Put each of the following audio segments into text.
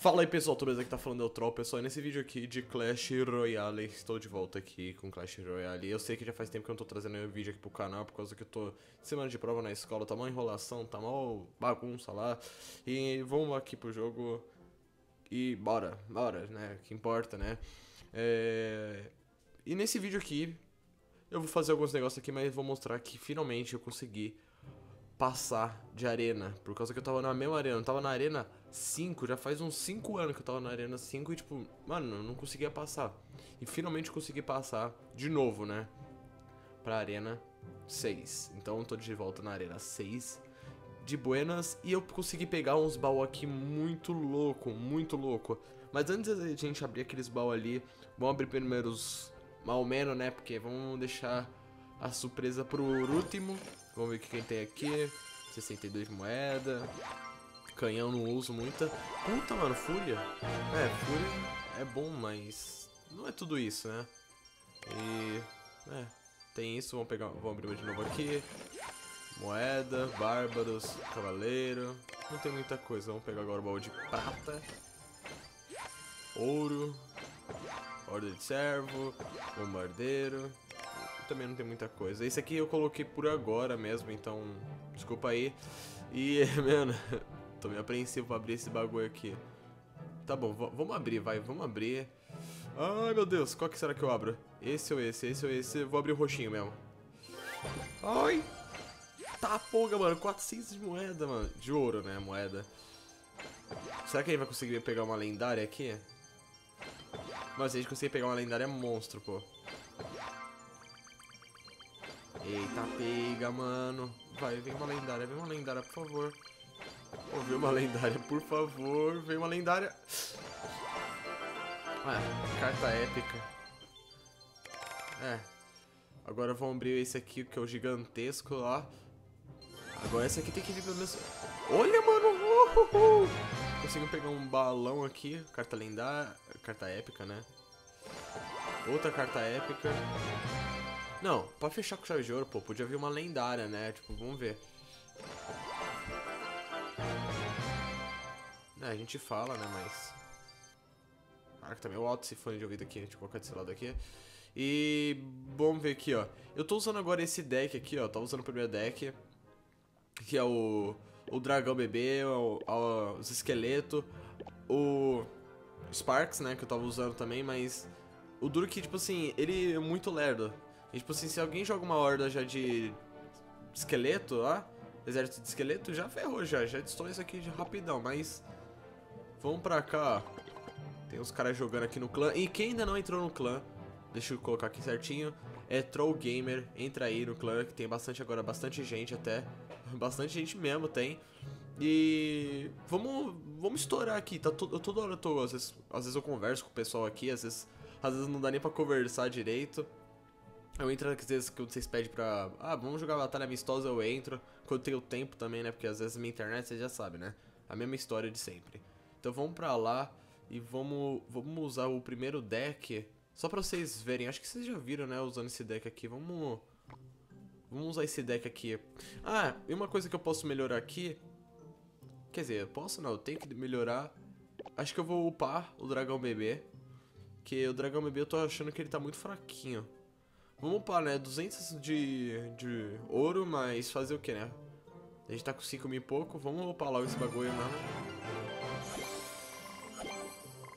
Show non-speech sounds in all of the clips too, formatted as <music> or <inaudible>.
Fala aí pessoal, tudo bem? Aqui tá falando é o Troll, pessoal, e nesse vídeo aqui de Clash Royale, estou de volta aqui com Clash Royale, eu sei que já faz tempo que eu não tô trazendo nenhum vídeo aqui pro canal, por causa que eu tô semana de prova na escola, tá mal enrolação, tá mal bagunça lá, e vamos aqui pro jogo, e bora, bora, né, que importa, né, é... e nesse vídeo aqui, eu vou fazer alguns negócios aqui, mas vou mostrar que finalmente eu consegui passar de arena. Por causa que eu tava na mesma arena. Eu tava na arena 5, já faz uns 5 anos que eu tava na arena 5 e tipo, mano, eu não conseguia passar. E finalmente consegui passar de novo, né? Pra arena 6. Então eu tô de volta na arena 6 de Buenas e eu consegui pegar uns baús aqui muito louco, muito louco. Mas antes da gente abrir aqueles baús ali, vamos abrir primeiro os mal menos, né? Porque vamos deixar a surpresa por último. Vamos ver o que quem tem aqui. 62 moeda. Canhão não uso muita. Puta, mano, fúria. É, fúria é bom, mas não é tudo isso, né? E... É, tem isso. Vamos pegar... Vamos abrir de novo aqui. Moeda, bárbaros, cavaleiro. Não tem muita coisa. Vamos pegar agora o baú de prata. Ouro. Ordem de servo. Bombardeiro também não tem muita coisa. Esse aqui eu coloquei por agora mesmo, então desculpa aí. E, <laughs> mano, tô meio apreensivo pra abrir esse bagulho aqui. Tá bom, vamos abrir, vai, vamos abrir. Ai, meu Deus, qual que será que eu abro? Esse ou esse, esse ou esse, vou abrir o roxinho mesmo. Ai! Tá, porra, mano, 400 de moeda, mano. De ouro, né, moeda. Será que a gente vai conseguir pegar uma lendária aqui? Mas se a gente conseguir pegar uma lendária, é monstro, pô. Eita, pega, mano. Vai, vem uma lendária, vem uma lendária, por favor. Ouviu uma lendária, por favor. Vem uma lendária. Ah, carta épica. É. Agora vamos abrir esse aqui, que é o gigantesco lá. Agora esse aqui tem que vir pelo menos... Olha, mano! Uhul! Conseguimos pegar um balão aqui. Carta lendária. Carta épica, né? Outra carta épica. Não, pra fechar com chave de ouro, pô, podia vir uma lendária, né? Tipo, vamos ver. É, a gente fala, né, mas... Caraca, tá meio alto esse fone de ouvido aqui, deixa eu colocar desse lado aqui. E vamos ver aqui, ó. Eu tô usando agora esse deck aqui, ó. Tava usando o primeiro deck. Que é o, o dragão bebê, o, o, os esqueletos, o Sparks, né, que eu tava usando também, mas... O duro que, tipo assim, ele é muito lerdo. E, tipo assim, se alguém joga uma horda já de esqueleto, ó, exército de esqueleto, já ferrou, já. Já destrói isso aqui rapidão, mas... Vamos pra cá. Tem uns caras jogando aqui no clã. E quem ainda não entrou no clã, deixa eu colocar aqui certinho, é Troll Gamer. Entra aí no clã, que tem bastante agora, bastante gente até. <laughs> Bastante gente mesmo tem. E vamos, vamos estourar aqui, tá? Eu toda hora eu tô, às vezes, às vezes eu converso com o pessoal aqui, às vezes, às vezes não dá nem pra conversar direito. Eu entro às vezes que vocês pedem pra. Ah, vamos jogar batalha amistosa, eu entro. Quando tenho tempo também, né? Porque às vezes minha internet vocês já sabem, né? A mesma história de sempre. Então vamos pra lá e vamos, vamos usar o primeiro deck. Só pra vocês verem, acho que vocês já viram, né? Usando esse deck aqui. Vamos. Vamos usar esse deck aqui. Ah, e uma coisa que eu posso melhorar aqui. Quer dizer, eu posso não, eu tenho que melhorar. Acho que eu vou upar o dragão bebê. Que o dragão bebê eu tô achando que ele tá muito fraquinho. Vamos upar, né? 200 de, de ouro, mas fazer o que, né? A gente tá com 5 mil e pouco. Vamos upar logo esse bagulho mesmo.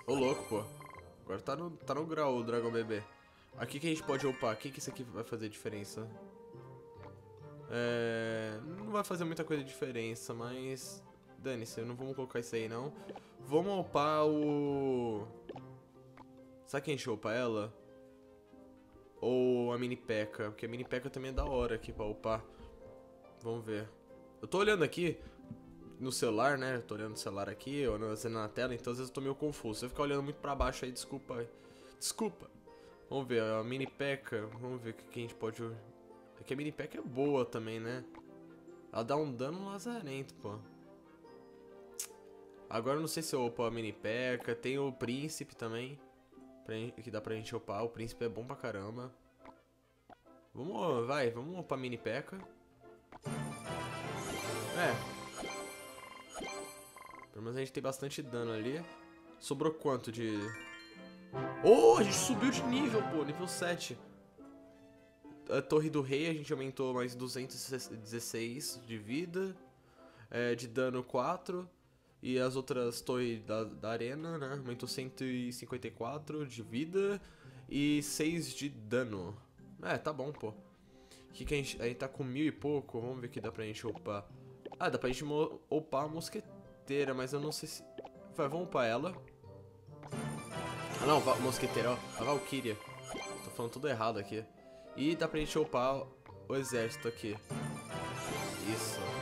Ô, louco, pô. Agora tá no, tá no grau o dragão bebê. Aqui que a gente pode upar. Aqui que isso aqui vai fazer diferença. É... Não vai fazer muita coisa de diferença, mas... Dane-se, não vamos colocar isso aí, não. Vamos upar o... Sabe quem a gente upa ela? Ou a mini peca? Porque a mini peca também é da hora aqui pra upar. Vamos ver. Eu tô olhando aqui no celular, né? Eu tô olhando no celular aqui, ou na tela, então às vezes eu tô meio confuso. Se eu ficar olhando muito pra baixo aí, desculpa. Desculpa. Vamos ver, a mini peca. Vamos ver o que a gente pode. É a mini peca é boa também, né? Ela dá um dano lazarento, pô. Agora eu não sei se eu upo a mini peca. Tem o príncipe também que dá pra gente upar. O príncipe é bom pra caramba. Vamos, vai, vamos upar mini peca. É. Pelo menos a gente tem bastante dano ali. Sobrou quanto de... Oh, a gente subiu de nível, pô. Nível 7. A Torre do Rei a gente aumentou mais 216 de vida. É, de dano 4. E as outras torres da, da arena, né? Aumentou 154 de vida e 6 de dano. É, tá bom, pô. Que que a gente, a gente tá com mil e pouco. Vamos ver o que dá pra gente upar. Ah, dá pra gente upar a mosqueteira, mas eu não sei se... Vai, vamos upar ela. Ah, não, mosqueteira, ó. A Valkyria. Tô falando tudo errado aqui. E dá pra gente upar o exército aqui. Isso.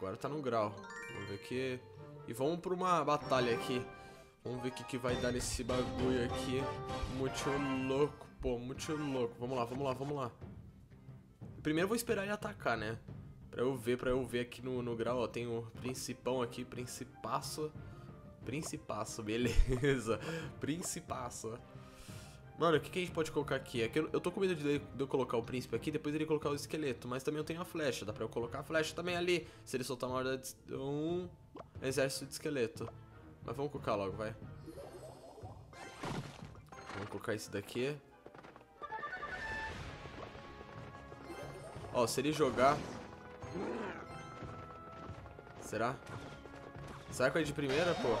Agora tá no grau. Vamos ver aqui. E vamos pra uma batalha aqui. Vamos ver o que, que vai dar nesse bagulho aqui. Muito louco, pô. Muito louco. Vamos lá, vamos lá, vamos lá. Primeiro eu vou esperar ele atacar, né? Pra eu ver, pra eu ver aqui no, no grau, ó. Tem o principão aqui, principaço. Principaço, beleza. <laughs> Principaço. Mano, o que, que a gente pode colocar aqui? É que eu, eu tô com medo de, de, eu colocar o príncipe aqui, depois ele colocar o esqueleto. Mas também eu tenho a flecha, dá pra eu colocar a flecha também ali. Se ele soltar uma hora de um exército de esqueleto. Mas vamos colocar logo, vai. Vamos colocar esse daqui. Ó, se ele jogar... Será? Será que vai de primeira, pô?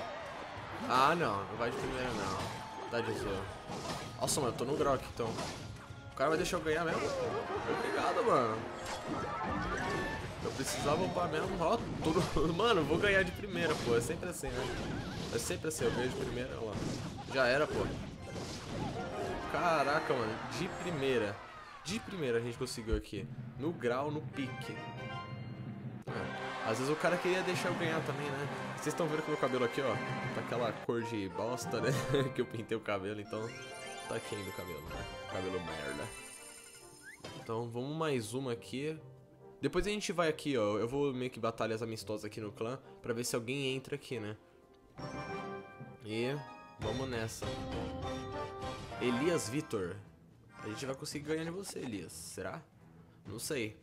Ah, não. Não vai de primeira, não. Tá de zoa. Nossa, mano, eu tô no aqui, então. O cara vai deixar eu ganhar mesmo? Obrigado, mano. Eu precisava upar mesmo. Ó, tudo... <laughs> Mano, vou ganhar de primeira, pô. É sempre assim, né? É sempre assim, eu ganho de primeira. Lá. Já era, pô. Caraca, mano. De primeira. De primeira a gente conseguiu aqui. No grau, no pique. É. Às vezes o cara queria deixar eu ganhar também, né? Vocês estão vendo que meu cabelo aqui, ó. Tá aquela cor de bosta, né? <laughs> que eu pintei o cabelo, então tá quente o cabelo, né? Cabelo merda. Então, vamos mais uma aqui. Depois a gente vai aqui, ó. Eu vou meio que batalhas amistosas aqui no clã pra ver se alguém entra aqui, né? E vamos nessa. Elias Vitor. A gente vai conseguir ganhar de você, Elias. Será? Não sei.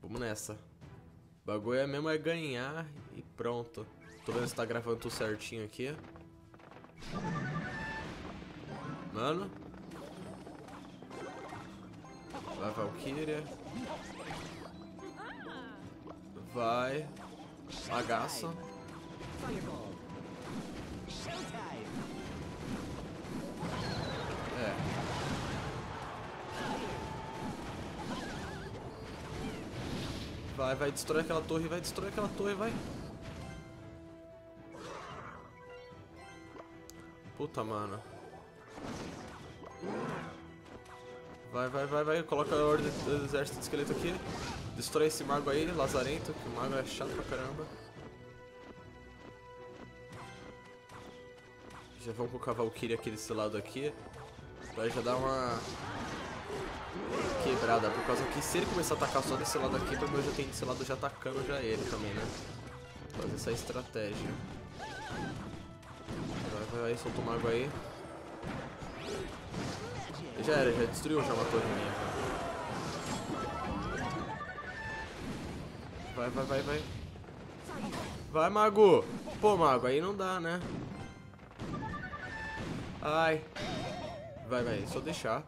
Vamos nessa. O bagulho é mesmo é ganhar e pronto. Tô vendo se tá gravando tudo certinho aqui. Mano. Vai, Valkyria. Vai. Agaça. É. Vai, vai, destrói aquela torre, vai, destrói aquela torre, vai. Puta, mano. Vai, vai, vai, vai. Coloca a ordem do exército de esqueleto aqui. Destrói esse mago aí, lazarento, que o mago é chato pra caramba. Já vamos com o Cavalkyrie aqui desse lado aqui. Vai já dar uma quebrada. Por causa que se ele começar a atacar só desse lado aqui, pelo menos já tem desse lado já atacando já ele também, né? Fazer essa estratégia. Vai, vai, vai, solta o mago aí. Já era, já destruiu já uma torre minha. Vai, vai, vai, vai. Vai, mago. Pô, mago, aí não dá, né? Ai. Vai, vai, só deixar.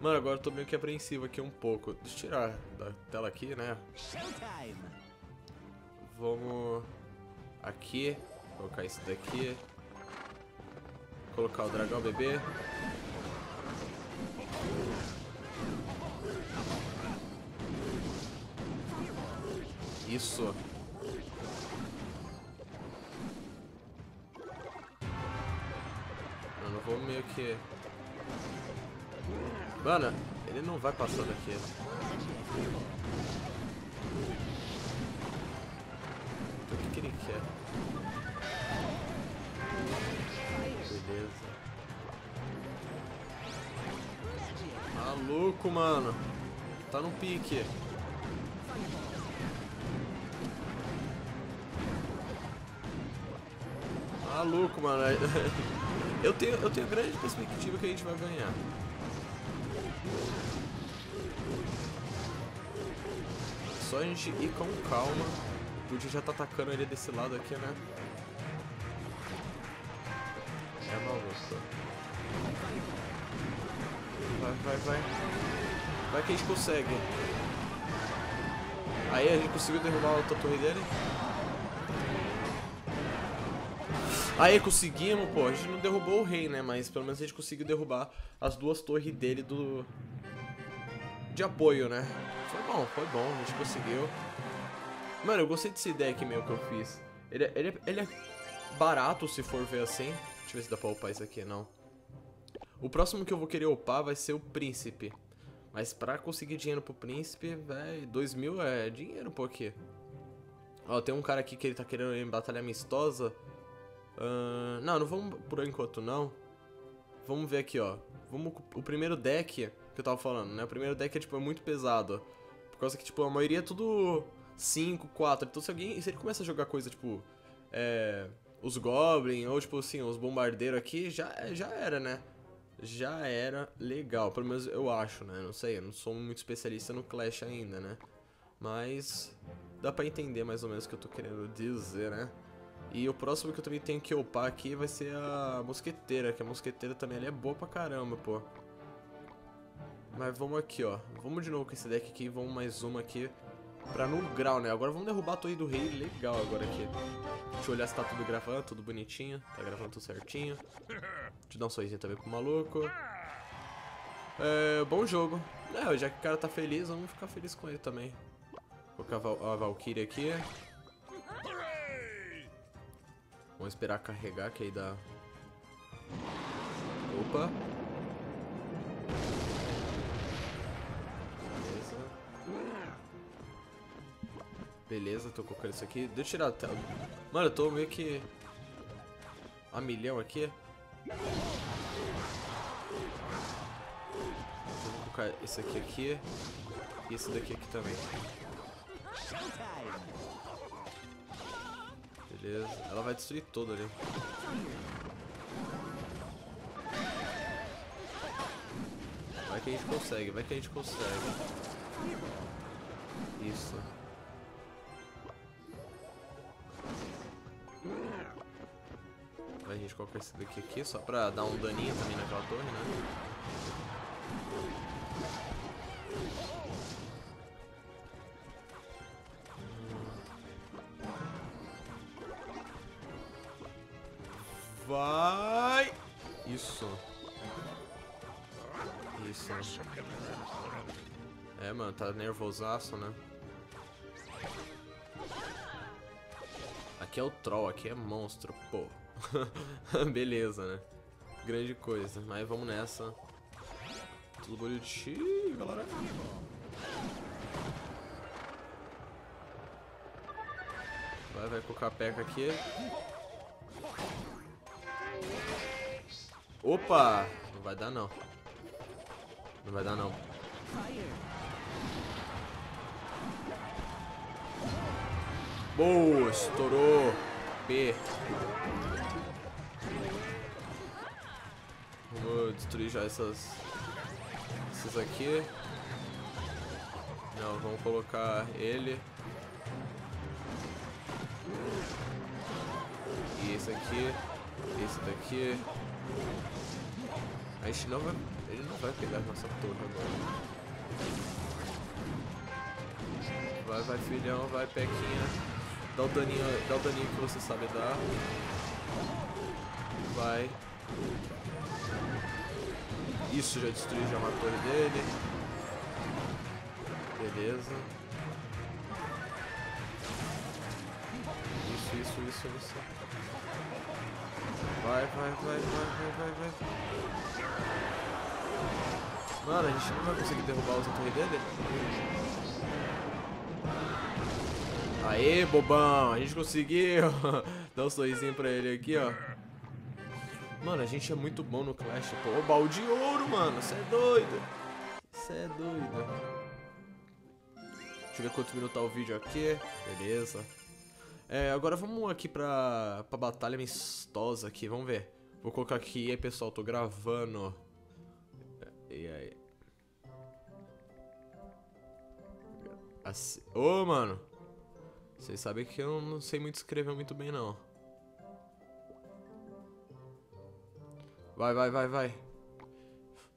Mano, agora eu tô meio que apreensivo aqui um pouco. Deixa eu tirar da tela aqui, né? Vamos... Aqui. Colocar isso daqui. Colocar o dragão bebê. Isso. Mano, vou meio que... Mano, ele não vai passar daqui. Então, o que, que ele quer? Beleza. Maluco, mano. Tá no pique. Maluco, mano. <laughs> Eu tenho, eu tenho grande perspectiva que a gente vai ganhar. Só a gente ir com calma. O Putin já tá atacando ele desse lado aqui, né? É maluco. Vai, vai, vai. Vai que a gente consegue. Aí a gente conseguiu derrubar a outra torre dele. Aí conseguimos, pô. A gente não derrubou o rei, né? Mas pelo menos a gente conseguiu derrubar as duas torres dele do... De apoio, né? Foi bom, foi bom. A gente conseguiu. Mano, eu gostei desse deck meu que eu fiz. Ele, é, ele, é, ele é barato se for ver assim. Deixa eu ver se dá pra upar isso aqui, não. O próximo que eu vou querer upar vai ser o príncipe. Mas pra conseguir dinheiro pro príncipe, velho, 2 mil é dinheiro, pô, aqui. Ó, tem um cara aqui que ele tá querendo em batalha amistosa. Uh, não, não vamos por enquanto, não. Vamos ver aqui, ó. Vamos, o primeiro deck que eu tava falando, né? O primeiro deck é, tipo, é muito pesado. Por causa que, tipo, a maioria é tudo 5, 4. Então se alguém, se ele começa a jogar coisa, tipo, é, os Goblin ou, tipo assim, os Bombardeiros aqui, já, já era, né? já era legal. Pelo menos eu acho, né? Não sei, eu não sou muito especialista no Clash ainda, né? Mas dá pra entender mais ou menos o que eu tô querendo dizer, né? E o próximo que eu também tenho que upar aqui vai ser a mosqueteira, que a mosqueteira também é boa pra caramba, pô. Mas vamos aqui, ó. Vamos de novo com esse deck aqui, vamos mais uma aqui. Pra no grau, né? Agora vamos derrubar a torre do rei, legal agora aqui. Deixa eu olhar se tá tudo gravando, tudo bonitinho. Tá gravando tudo certinho. Deixa eu dar um sorrisinho também pro maluco. É, bom jogo. É, já que o cara tá feliz, vamos ficar feliz com ele também. Vou colocar a, Val a Valkyrie aqui. Vamos esperar carregar, que aí dá... Opa. Beleza, tô colocando isso aqui. Deixa eu tirar a tela. Mano, eu tô meio que... A milhão aqui. Vou colocar esse aqui aqui. E esse daqui aqui também. Beleza. Ela vai destruir todo ali. Vai que a gente consegue, vai que a gente consegue. Isso. A gente colocar esse daqui aqui, só pra dar um daninho também naquela torre, né? Vai! Isso. Isso. É, mano, tá nervosaço, né? Aqui é o troll, aqui é monstro, pô. <laughs> Beleza, né? Grande coisa. Mas vamos nessa. Tudo bonitinho, galera. Vai, vai colocar a peca aqui. Opa! Não vai dar, não. Não vai dar, não. Boa, estourou. P. Vamos destruir já essas... Esses aqui. Não, vamos colocar ele. E esse aqui. Esse daqui. A gente não vai... Ele não vai pegar nossa torre agora. Vai, vai filhão, vai pequinha. Dá o daninho, dá o daninho que você sabe dar. Vai. Isso, já destruiu já matou ele dele. Beleza. Isso, isso, isso, isso. Vai, vai, vai, vai, vai, vai, vai. Mano, a gente não vai conseguir derrubar os torre dele? Aê, bobão, a gente conseguiu. <laughs> Dá um sorrisinho pra ele aqui, ó. Mano, a gente é muito bom no Clash. Pô, o balde de ouro, mano. Você é doido. Você é doido. Deixa eu ver quantos minutos tá o vídeo aqui. Beleza. É, agora vamos aqui pra, pra batalha amistosa aqui. Vamos ver. Vou colocar aqui. E aí, pessoal, tô gravando. E aí? Assim. Ô, mano. Vocês sabem que eu não sei muito escrever muito bem, não. Vai, vai, vai, vai.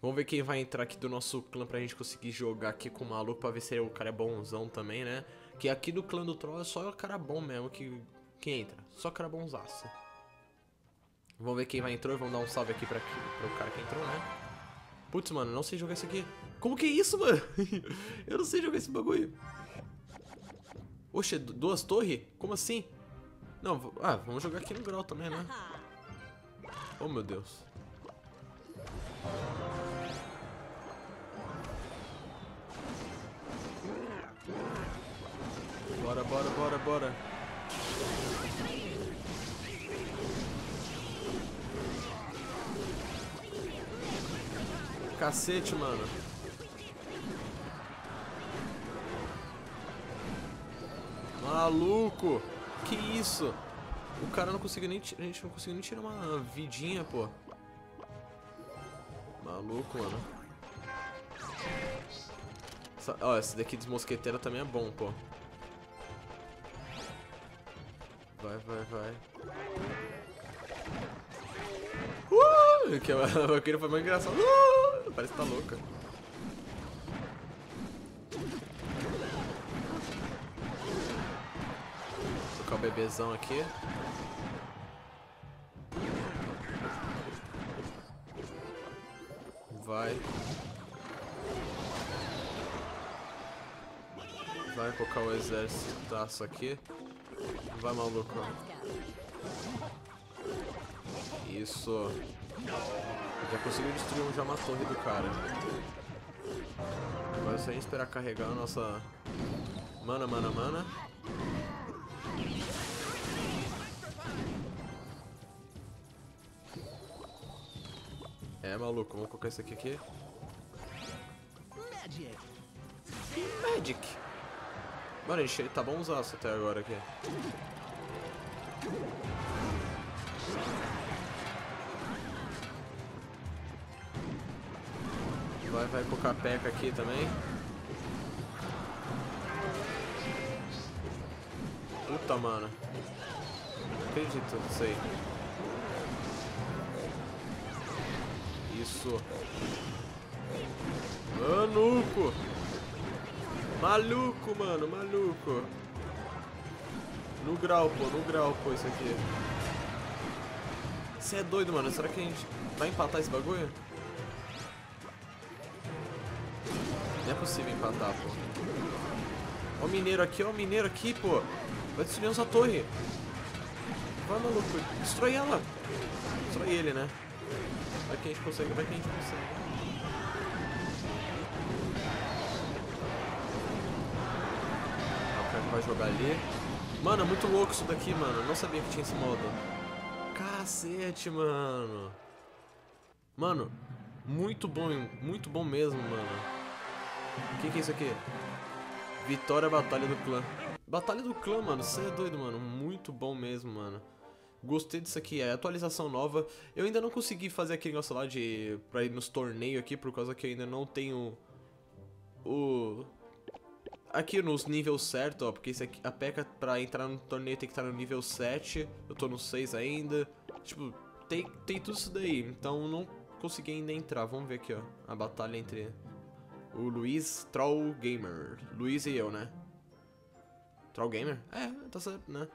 Vamos ver quem vai entrar aqui do nosso clã pra gente conseguir jogar aqui com o maluco pra ver se o cara é bonzão também, né? Que aqui do clã do troll é só o cara bom mesmo que, que entra. Só cara bonzaço. Vamos ver quem vai entrar e vamos dar um salve aqui pra, pro cara que entrou, né? Putz, mano, não sei jogar isso aqui. Como que é isso, mano? <laughs> Eu não sei jogar esse bagulho. Oxe, duas torres? Como assim? Não, ah, vamos jogar aqui no grau também, né? Oh, meu Deus. Bora, bora, bora, bora. Cacete, mano. Maluco! Que isso? O cara não conseguiu nem... A gente não conseguiu nem tirar uma vidinha, pô. Maluco, mano. Essa, ó, esse daqui dos mosqueteiros também é bom, pô. Vai, vai, vai. Uh! Que a <laughs> vaqueira foi mais engraçado. Uh! Parece que tá louca. Vou colocar o bebezão aqui. Vai. Vai colocar o exército aqui. Vai, maluco. Isso. Já conseguiu destruir já uma torre do cara. Agora gente esperar carregar a nossa... Mana, mana, mana. É, maluco, vamos colocar isso aqui aqui. Magic. Magic. Mano, a gente tá bonzaço até agora aqui. Vai, vai colocar a peca aqui também. Puta, mano. Não acredito nisso aí. Isso. Maluco! Maluco, mano, maluco. No grau, pô, no grau, pô, isso aqui. Você é doido, mano. Será que a gente vai empatar esse bagulho? Não é possível empatar, pô. Ó o mineiro aqui, ó o mineiro aqui, pô. Vai destruir nossa torre. Vai, maluco. Destrói ela. Destrói ele, né? Vai que a gente consegue, vai que a gente consegue. vai jogar ali. Mano, é muito louco isso daqui, mano. Eu não sabia que tinha esse modo. Cacete, mano. Mano, muito bom, muito bom mesmo, mano. O que, que é isso aqui? Vitória Batalha do Clã. Batalha do Clã, mano. Você é doido, mano. Muito bom mesmo, mano. Gostei disso aqui, é atualização nova. Eu ainda não consegui fazer aquele negócio lá de... Pra ir nos torneios aqui, por causa que eu ainda não tenho... O aqui nos níveis certos, ó, porque aqui, a P.E.K.K.A. pra entrar no torneio tem que estar no nível 7, eu tô no 6 ainda, tipo, tem, tem tudo isso daí, então não consegui ainda entrar, vamos ver aqui, ó, a batalha entre o Luiz Troll Gamer, Luiz e eu, né? Troll Gamer? É, tá certo, né?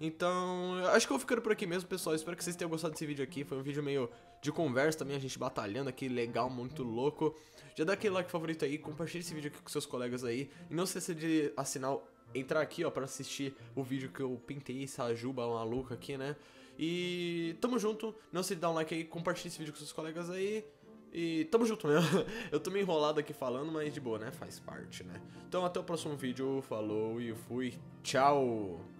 Então, acho que eu vou ficando por aqui mesmo, pessoal. Espero que vocês tenham gostado desse vídeo aqui. Foi um vídeo meio de conversa também, a gente batalhando aqui, legal, muito louco. Já dá aquele like favorito aí, compartilha esse vídeo aqui com seus colegas aí. E não esqueça de assinar, entrar aqui, ó, pra assistir o vídeo que eu pintei essa juba maluca aqui, né? E tamo junto, não se dar um like aí, compartilha esse vídeo com seus colegas aí. E tamo junto mesmo. <laughs> eu tô meio enrolado aqui falando, mas de boa, né? Faz parte, né? Então até o próximo vídeo, falou e fui, tchau!